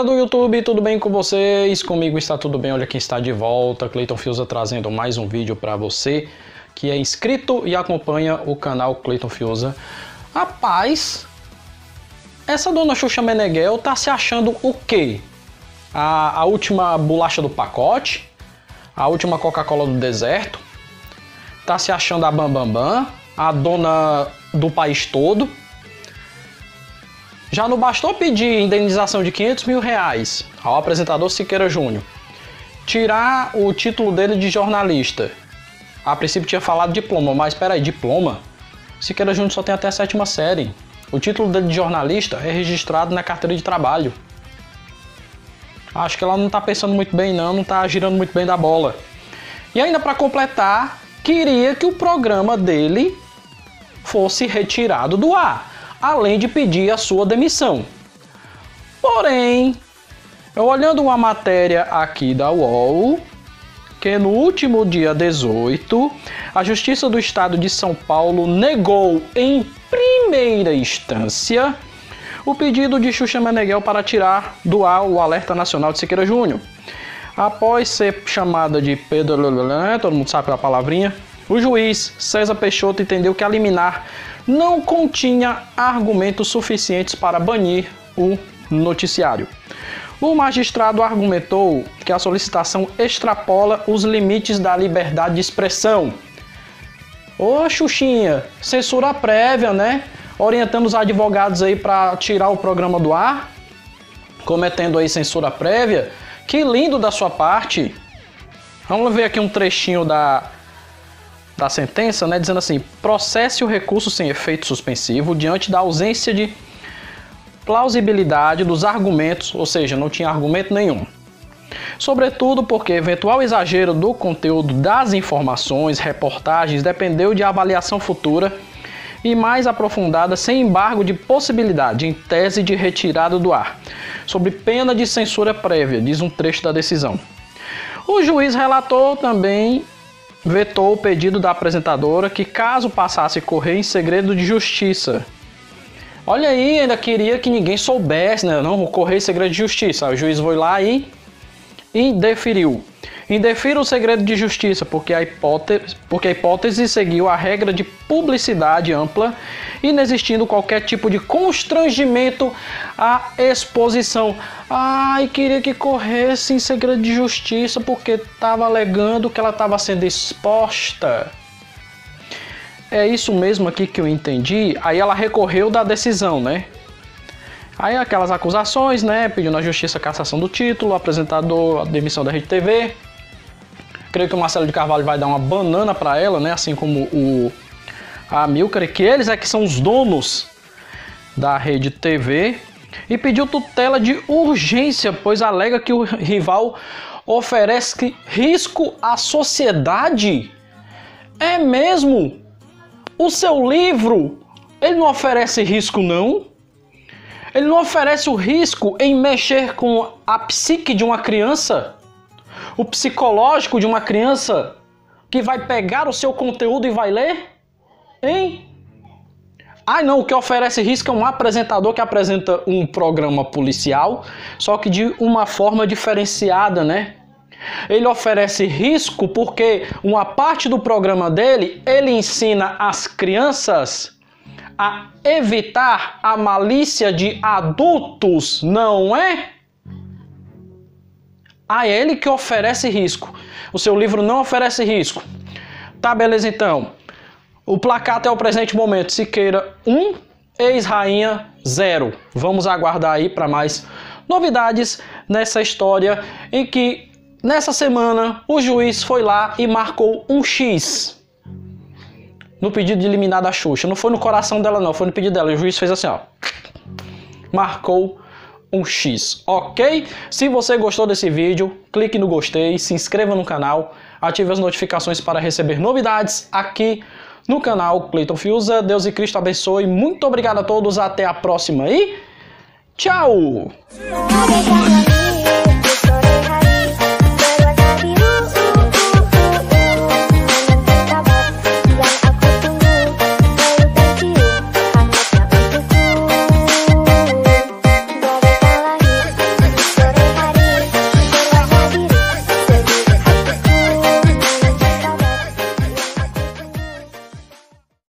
YouTube, tudo bem com vocês? Comigo está tudo bem, olha quem está de volta, Cleiton Fiuza trazendo mais um vídeo para você que é inscrito e acompanha o canal Cleiton Fiuza. Rapaz, essa dona Xuxa Meneghel tá se achando o quê? A, a última bolacha do pacote? A última Coca-Cola do deserto? Tá se achando a Bambambam? Bam, Bam, a dona do país todo? Já não bastou pedir indenização de 500 mil reais ao apresentador Siqueira Júnior, tirar o título dele de jornalista. A princípio tinha falado diploma, mas espera aí, diploma? Siqueira Júnior só tem até a sétima série. O título dele de jornalista é registrado na carteira de trabalho. Acho que ela não está pensando muito bem não, não está girando muito bem da bola. E ainda para completar, queria que o programa dele fosse retirado do ar além de pedir a sua demissão. Porém, olhando uma matéria aqui da UOL, que no último dia 18, a Justiça do Estado de São Paulo negou em primeira instância o pedido de Xuxa Meneghel para tirar do ar o alerta nacional de Siqueira Júnior. Após ser chamada de Pedro, todo mundo sabe a palavrinha, o juiz César Peixoto entendeu que a liminar não continha argumentos suficientes para banir o noticiário. O magistrado argumentou que a solicitação extrapola os limites da liberdade de expressão. Ô Xuxinha, censura prévia, né? Orientando os advogados aí para tirar o programa do ar, cometendo aí censura prévia. Que lindo da sua parte. Vamos ver aqui um trechinho da da sentença, né, dizendo assim: processe o recurso sem efeito suspensivo diante da ausência de plausibilidade dos argumentos, ou seja, não tinha argumento nenhum. Sobretudo porque eventual exagero do conteúdo das informações, reportagens, dependeu de avaliação futura e mais aprofundada, sem embargo de possibilidade, em tese de retirada do ar, sob pena de censura prévia, diz um trecho da decisão. O juiz relatou também vetou o pedido da apresentadora que, caso passasse correr em segredo de justiça. Olha aí, ainda queria que ninguém soubesse, né? Não, correr em segredo de justiça. o juiz foi lá e indeferiu. Indefira o segredo de justiça, porque a, hipótese, porque a hipótese seguiu a regra de publicidade ampla, inexistindo qualquer tipo de constrangimento à exposição. Ai, queria que corresse em segredo de justiça, porque estava alegando que ela estava sendo exposta. É isso mesmo aqui que eu entendi. Aí ela recorreu da decisão, né? Aí aquelas acusações, né? Pedindo à justiça a cassação do título, apresentador, a demissão da Rede TV. Creio que o Marcelo de Carvalho vai dar uma banana para ela, né? Assim como o a Milker, que eles é que são os donos da Rede TV. E pediu tutela de urgência, pois alega que o rival oferece risco à sociedade. É mesmo? O seu livro, ele não oferece risco não? Ele não oferece o risco em mexer com a psique de uma criança? O psicológico de uma criança que vai pegar o seu conteúdo e vai ler? Hein? Ah, não, o que oferece risco é um apresentador que apresenta um programa policial, só que de uma forma diferenciada, né? Ele oferece risco porque uma parte do programa dele, ele ensina as crianças a evitar a malícia de adultos, não é? A ele que oferece risco. O seu livro não oferece risco. Tá, beleza então. O placar até o presente momento, Siqueira 1, ex-rainha 0. Vamos aguardar aí para mais novidades nessa história em que nessa semana o juiz foi lá e marcou um X no pedido de eliminar da Xuxa. Não foi no coração dela não, foi no pedido dela. O juiz fez assim, ó. Marcou um X, ok? Se você gostou desse vídeo, clique no gostei, se inscreva no canal, ative as notificações para receber novidades aqui no canal Cleiton Fiuza. Deus e Cristo abençoe. Muito obrigado a todos, até a próxima e tchau!